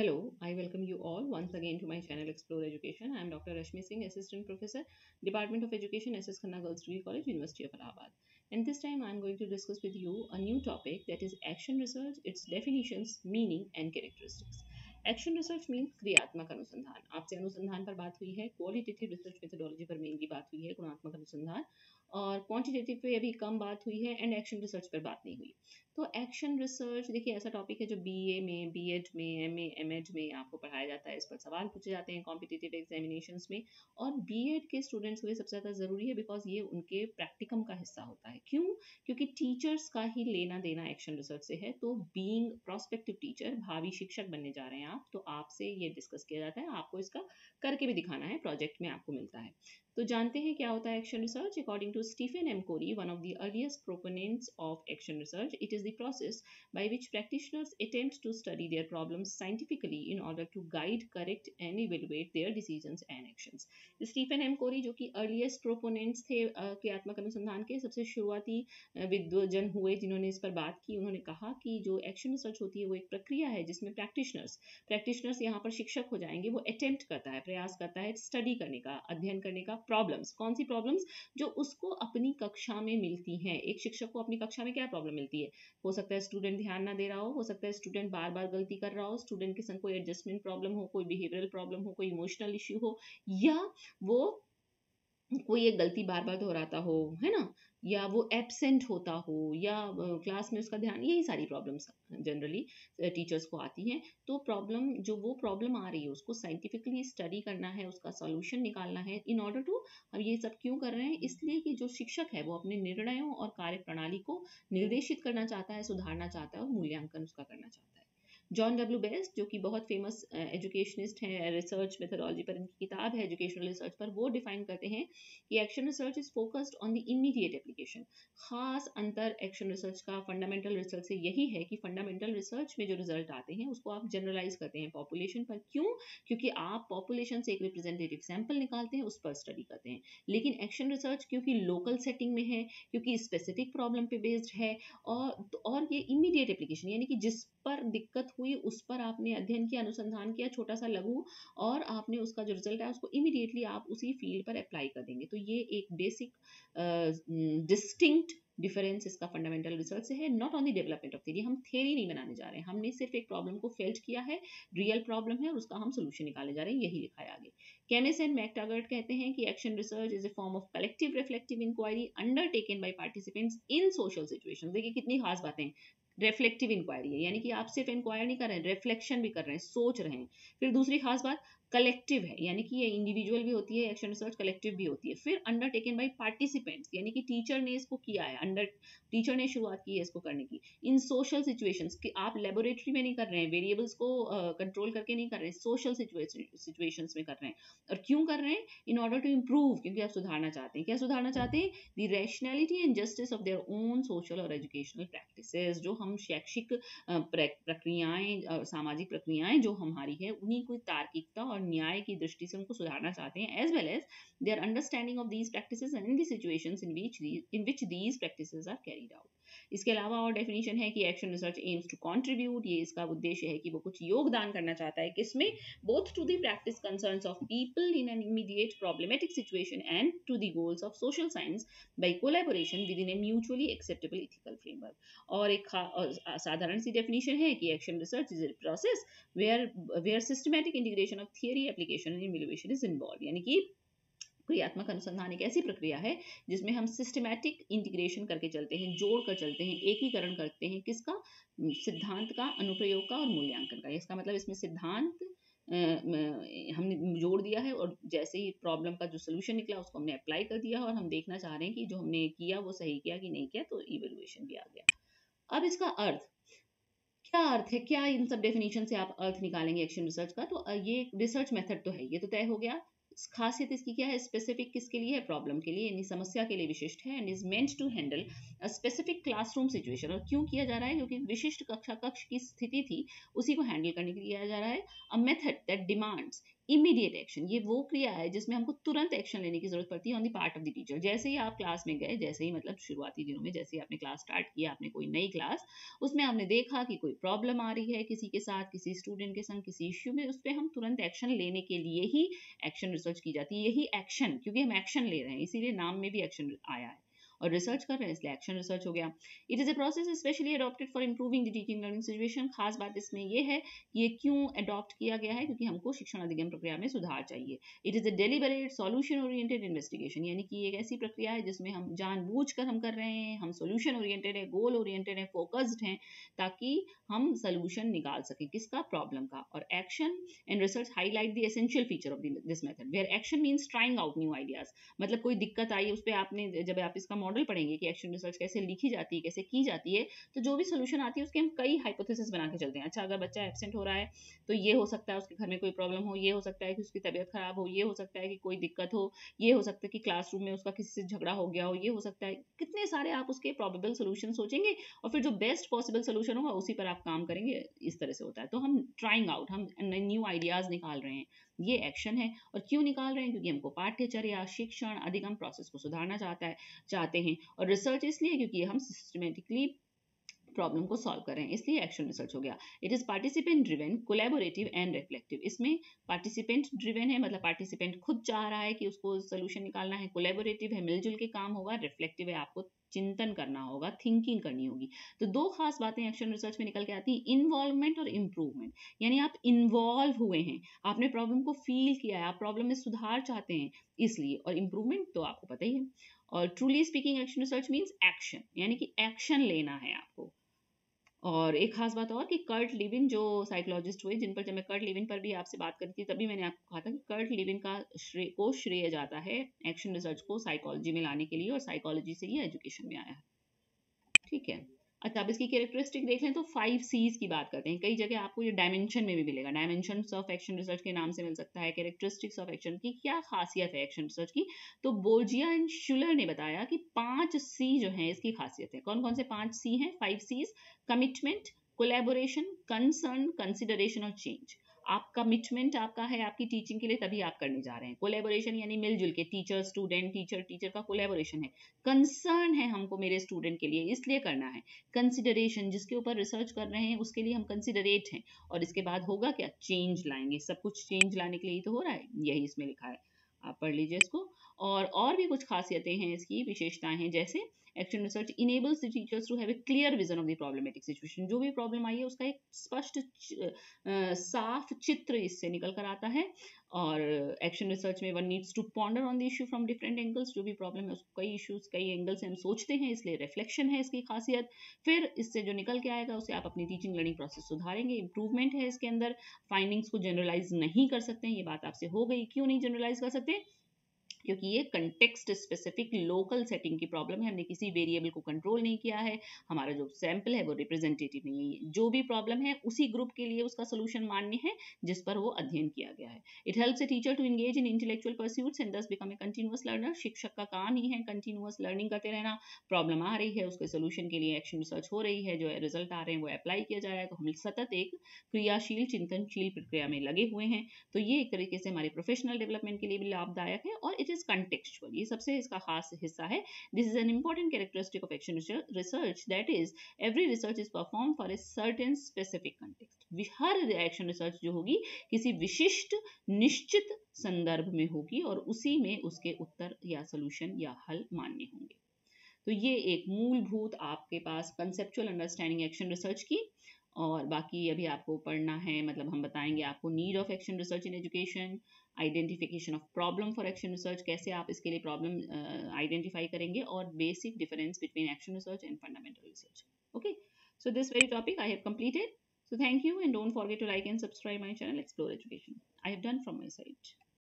Hello, I welcome you all once again to my channel Explore Education. I am Dr. Rashmi Singh, Assistant Professor, Department of Education, SS Khanna Girls Degree College, University of Allahabad. And this time I am going to discuss with you a new topic that is action research, its definitions, meaning and characteristics. Action research means क्रियात्मक अनुसंधान आपसे अनुसंधान पर बात हुई है qualitative research methodology पर mainly बात हुई है गुणात्मक अनुसंधान और क्वांटिटेटिव पे अभी कम बात हुई है एंड एक्शन रिसर्च पर बात नहीं हुई। तो एक्शन रिसर्च देखिए ऐसा टॉपिक है जो बीए में बीएड में एमए एमएड में आपको पढ़ाया जाता है, इस पर सवाल पूछे जाते हैं कॉम्पिटिटिव एग्जामिनेशन में। और बीएड के स्टूडेंट्स के लिए सबसे ज़्यादा ज़रूरी है बिकॉज़ ये उनके प्रैक्टिकम का हिस्सा होता है। क्यों? क्योंकि टीचर्स का ही लेना देना एक्शन रिसर्च से है। तो बींग प्रोस्पेक्टिव टीचर भावी शिक्षक बनने जा रहे हैं आप तो आपसे ये डिस्कस किया जाता है। आपको इसका करके भी दिखाना है प्रोजेक्ट में आपको मिलता है। तो जानते हैं क्या होता है action research according to Stephen M Corey one of the earliest proponents of action research it is the process by which practitioners attempt to study their problems scientifically in order to guide correct and evaluate their decisions and actions Stephen M Corey जो कि earliest proponents थे क्रियात्मक अनुसंधान के, सबसे शुरुआती विद्वजन हुए जिन्होंने इस पर बात की, उन्होंने कहा कि जो एक्शन रिसर्च होती है वो एक प्रक्रिया है जिसमें प्रैक्टिशनर्स प्रैक्टिशनर्स यहाँ पर शिक्षक हो जाएँगे, वो अटेम्प्ट करता है, प्रयास करता है स्टडी करने का, अध्ययन करने का प्रॉब्लम्स कौन सी प्रॉब्लम्स जो उसको अपनी कक्षा में मिलती हैं। एक शिक्षक को अपनी कक्षा में क्या प्रॉब्लम मिलती है? हो सकता है स्टूडेंट ध्यान ना दे रहा हो हो सकता है स्टूडेंट बार बार गलती कर रहा हो स्टूडेंट के संग कोई एडजस्टमेंट प्रॉब्लम हो, कोई बिहेवियरल प्रॉब्लम हो, कोई इमोशनल इश्यू हो, या वो कोई एक गलती बार बार दोहराता हो, है ना? या वो एबसेंट होता हो, या क्लास में उसका ध्यान, यही सारी प्रॉब्लम्स जनरली टीचर्स को आती हैं। तो प्रॉब्लम जो वो प्रॉब्लम आ रही है, उसको साइंटिफिकली स्टडी करना है, उसका सॉल्यूशन निकालना है इन ऑर्डर टू हम ये सब क्यों कर रहे हैं? इसलिए कि जो शिक्षक है, वो अपने निर्णयों और कार्य प्रणाली को निर्देशित करना चाहता है, सुधारना चाहता है और मूल्यांकन उसका करना चाहता है। जॉन डब्ल्यू बेस्ट जो कि बहुत फ़ेमस एजुकेशनिस्ट हैं रिसर्च मेथोडोलॉजी पर, इनकी किताब है एजुकेशनल रिसर्च पर, वो डिफाइन करते हैं कि action research is focused on the immediate application खास अंतर एक्शन रिसर्च का फंडामेंटल रिसर्च से यही है कि फंडामेंटल रिसर्च में जो रिज़ल्ट आते हैं, उसको आप जनरलाइज करते हैं पॉपुलेशन पर। क्यों? क्योंकि आप पॉपुलेशन से एक रिप्रेजेंटेटिव सैंपल निकालते हैं, उस पर स्टडी करते हैं। लेकिन एक्शन रिसर्च क्योंकि लोकल सेटिंग में है, क्योंकि स्पेसिफिक प्रॉब्लम पे बेस्ड है, और और ये इमीडिएट एप्लीकेशन यानी कि जिस पर दिक्कत हुई, उस पर आपने अध्ययन किया, अनुसंधान किया, छोटा सा लघु, और आपने उसका जो रिज़ल्ट है, उसको इमीडिएटली आप उसी फ़ील्ड पर अप्लाई कर देंगे। तो ये एक बेसिक डिस्टिंक्ट डिफरेंस इसका फंडामेंटल रिसर्च से है not on the development of theory हम थेरी नहीं बनाने जा रहे हैं। हमने सिर्फ़ एक प्रॉब्लम को फेल्ट किया है रियल प्रॉब्लम है, और उसका हम सोल्यूशन निकालने जा रहे हैं, यही लिखा है आगे। केमिस एंड मैकटागर्ट कहते हैं कि action research is a form of collective reflective inquiry undertaken by participants in social situation देखिए कितनी खास बातें रिफ्लेक्टिव इंक्वायरी है, यानी कि आप सिर्फ़ इंक्वायर नहीं कर रहे हैं रिफ्लेक्शन भी कर रहे हैं, सोच रहे हैं। फिर दूसरी खास बात कलेक्टिव है यानी कि ये इंडिविजुअल भी होती है एक्शन रिसर्च कलेक्टिव भी होती है। फिर अंडरटेकन बाय पार्टिसिपेंट्स यानी कि टीचर ने इसको किया है अंडर टीचर ने शुरुआत की है इसको करने की। इन सोशल सिचुएशंस कि आप लेबोरेटरी में नहीं कर रहे हैं वेरिएबल्स को कंट्रोल uh, करके नहीं कर रहे हैं सोशल सिचुएशंस में कर रहे हैं। और क्यों कर रहे हैं? इन ऑर्डर टू इम्प्रूव क्योंकि आप सुधारना चाहते हैं। क्या सुधारना चाहते हैं? The rationality and justice of their own social और एजुकेशनल प्रैक्टिस जो हम शैक्षिक प्रक्रियाएँ सामाजिक प्रक्रियाएँ जो हमारी है उन्हीं को तार्किकता और और न्याय की दृष्टि से उनको सुधारना चाहते हैं as well as their understanding of these practice and in the situations in which in which these practice are carried out इसके अलावा और डेफिनेशन है कि action research aims to contribute ये इसका उद्देश्य है कि वो कुछ योगदान करना चाहता है किसमें? Both to the practice concerns of people in an immediate problematic situation and to the goals of social science by collaboration with in a mutually acceptable ethical framework और एक साधारण सी डेफिनेशन है कि action research is a process where where systematic integration of theory application and evaluation is involve यानी कि क्रियात्मक अनुसंधान एक ऐसी प्रक्रिया है जिसमें हम सिस्टमैटिक इंटीग्रेशन करके चलते हैं, जोड़ कर चलते हैं, एकीकरण करते हैं किसका? सिद्धांत का, अनुप्रयोग का और मूल्यांकन का। इसका मतलब इसमें सिद्धांत हमने जोड़ दिया है और जैसे ही प्रॉब्लम का जो सोल्यूशन निकला उसको हमने अप्लाई कर दिया और हम देखना चाह रहे हैं कि जो हमने किया वो सही किया कि नहीं किया तो इवेल्युएशन भी आ गया। अब इसका अर्थ। क्या अर्थ है? क्या इन सब डेफिनेशन से आप अर्थ निकालेंगे एक्शन रिसर्च का? तो ये रिसर्च मेथड तो है, ये तो तय हो गया। खासियत इसकी क्या है? स्पेसिफिक किसके लिए है? प्रॉब्लम के लिए, यानी समस्या के लिए विशिष्ट है and is meant to handle a specific classroom situation और क्यों किया जा रहा है? क्योंकि विशिष्ट कक्षा कक्ष की स्थिति थी, उसी को हैंडल करने के लिए किया जा रहा है। A method that demands immediate action ये वो क्रिया है जिसमें हमको तुरंत एक्शन लेने की ज़रूरत पड़ती है on the part of the teacher जैसे ही आप क्लास में गए, जैसे ही मतलब शुरुआती दिनों में जैसे ही आपने क्लास स्टार्ट किया, आपने कोई नई क्लास उसमें आपने देखा कि कोई प्रॉब्लम आ रही है किसी के साथ, किसी स्टूडेंट के संग, किसी इश्यू में उस पर हम तुरंत एक्शन लेने के लिए ही एक्शन रिसर्च की जाती है। यही एक्शन क्योंकि हम एक्शन ले रहे हैं, इसीलिए नाम में भी एक्शन आया है। और रिसर्च कर रहे हैं, इसलिए एक्शन रिसर्च हो गया। It is a process specially adopted for improving the teaching learning situation खास बात इसमें यह है कि ये क्यों अडॉप्ट किया गया है? क्योंकि हमको शिक्षण अधिगम प्रक्रिया में सुधार चाहिए। It is a deliberate solution oriented investigation यानी कि एक ऐसी प्रक्रिया है जिसमें हम जानबूझ हम कर रहे हैं, हम सोल्यूशन ओरिएंटेड है गोल ओरिएंटेड है फोकस्ड हैं, ताकि हम सोल्यूशन निकाल सकें किसका? प्रॉब्लम का। और action and research highlight the essential feature of this method where action means trying out new ideas मतलब कोई दिक्कत आई, उस पर आपने, जब आप इसका मॉडल पढ़ेंगे कि एक्शन रिसर्च कैसे लिखी जाती है, कैसे की जाती है तो जो भी सोल्यूशन आती है उसके हम कई हाइपोथेसिस बना के चलते हैं। अच्छा अगर बच्चा एबसेंट हो रहा है तो ये हो सकता है उसके घर में कोई प्रॉब्लम हो, ये हो सकता है कि उसकी तबीयत खराब हो, ये हो सकता है कि कोई दिक्कत हो, ये हो सकता है कि क्लासरूम में उसका किसी से झगड़ा हो गया हो, ये हो सकता है। कितने सारे आप उसके प्रॉबेबल सोल्यूशन सोचेंगे और फिर जो बेस्ट पॉसिबल सोल्यूशन होगा उसी पर आप काम करेंगे, इस तरह से होता है। तो हम ट्राइंग आउट हम न्यू आइडियाज़ निकाल रहे हैं। ये एक्शन है। और क्यों निकाल रहे हैं? क्योंकि हमको पाठ्यचर्या, शिक्षण, अधिगम प्रोसेस को सुधारना चाहता है, चाहते हैं। और रिसर्च इसलिए क्योंकि हम सिस्टमेटिकली प्रॉब्लम को सॉल्व कर रहे हैं। इसलिए एक्शन रिसर्च हो गया। It is participant driven collaborative and reflective इसमें पार्टिसिपेंट ड्रिवेन है मतलब पार्टिसिपेंट खुद चाह रहा है कि उसको सोल्यूशन निकालना है। कोलेबोरेटिव है, मिलजुल के काम होगा। रिफ्लेक्टिव है, आपको चिंतन करना होगा थिंकिंग करनी होगी। तो दो खास बातें एक्शन रिसर्च में निकल के आती हैं इन्वॉल्वमेंट और इम्प्रूवमेंट यानी आप इन्वॉल्व हुए हैं, आपने प्रॉब्लम को फील किया है, आप प्रॉब्लम में सुधार चाहते हैं, इसलिए। और इम्प्रूवमेंट तो आपको पता ही है। और truly speaking action research means action यानी कि एक्शन लेना है आपको। और एक खास बात और कि कर्ट लिविन जो साइकोलॉजिस्ट हुए जिन पर जब मैं कर्ट लिविन पर भी आपसे बात करी थी, तभी मैंने आपको कहा था कि कर्ट लिविन का श्रेय को श्रेय जाता है एक्शन रिसर्च को साइकोलॉजी में लाने के लिए और साइकोलॉजी से ही एजुकेशन में आया है। ठीक है? अच्छा अब इसकी कैरेक्टरिस्टिक देख लें तो फाइव सीज की बात करते हैं। कई जगह आपको ये डायमेंशन में भी मिलेगा। डायमेंशन ऑफ़ एक्शन रिसर्च के नाम से मिल सकता है कैरेक्टरिस्टिक्स ऑफ़ एक्शन की क्या खासियत है एक्शन रिसर्च की? तो बोर्जिया एंड शुलर ने बताया कि पाँच सी जो है इसकी खासियत है। कौन कौन से पाँच सी हैं? Five Cs commitment collaboration concern consideration और चेंज आप कमिटमेंट आपका है आपकी टीचिंग के लिए, तभी आप करने जा रहे हैं। कोलेबोरेशन यानी मिलजुल के टीचर स्टूडेंट टीचर टीचर का कोलेबोरेशन है। कंसर्न है हमको मेरे स्टूडेंट के लिए, इसलिए करना है। कंसिडरेशन जिसके ऊपर रिसर्च कर रहे हैं, उसके लिए हम कंसिडरेट हैं। और इसके बाद होगा क्या? चेंज लाएँगे। सब कुछ चेंज लाने के लिए तो हो रहा है। यही इसमें लिखा है। आप पढ़ लीजिए इसको। और और भी कुछ खासियतें हैं इसकी, विशेषताएँ हैं, जैसे action research enables the teachers to have a clear vision of the problematic situation जो भी प्रॉब्लम आई है, उसका एक स्पष्ट साफ़ चित्र इससे निकल कर आता है। और एक्शन रिसर्च में one needs to ponder on the issue from different angles जो भी प्रॉब्लम है, उसको कई इश्यूज़ कई एंगल से हम सोचते हैं, इसलिए रिफ्लेक्शन है इसकी खासियत। फिर इससे जो निकल के आएगा, उसे आप अपनी टीचिंग लर्निंग प्रोसेस सुधारेंगे। इंप्रूवमेंट है इसके अंदर। फाइंडिंग्स को जनरलाइज नहीं कर सकते हैं, ये बात आपसे हो गई। क्यों नहीं जनरलाइज कर सकते? क्योंकि ये कंटेक्स्ट स्पेसिफिक लोकल सेटिंग की प्रॉब्लम है। हमने किसी वेरिएबल को कंट्रोल नहीं किया है। हमारा जो सैंपल है वो रिप्रेजेंटेटिव नहीं है। जो भी प्रॉब्लम है, उसी ग्रुप के लिए उसका सोल्यूशन मान्य है, जिस पर वो अध्ययन किया गया है। It helps a teacher to engage in intellectual pursuits and thus become a continuous learner शिक्षक का काम ही है कंटिन्यूस लर्निंग करते रहना। प्रॉब्लम आ रही है, उसके सोल्यूशन के लिए एक्शन रिसर्च हो रही है, जो रिज़ल्ट आ रहे हैं, वो अप्लाई किया जा रहा है। तो हम सतत एक क्रियाशील, चिंतनशील प्रक्रिया में लगे हुए हैं। तो ये एक तरीके से हमारे प्रोफेशनल डेवलपमेंट के लिए भी लाभदायक है और इट इज़ कंटेक्चुअल ये सबसे इसका खास हिस्सा है। This is an important characteristic of action research that is every research is perform for a certain specific context her action research जो होगी, किसी विशिष्ट, निश्चित संदर्भ में होगी और उसी में उसके उत्तर या सोल्यूशन या हल मान्य होंगे। तो ये एक मूलभूत आपके पास कंसेप्चुअल अंडरस्टैंडिंग एक्शन रिसर्च की और बाकी अभी आपको पढ़ना है मतलब हम बताएँगे आपको need of action research in education identification of problem for action research कैसे आप इसके लिए प्रॉब्लम आइडेंटिफाई करेंगे और basic difference between action research and fundamental research okay so, this very topic i have completed. So, thank you and don't forget to like and subscribe my channel, explore education. I have done from my side.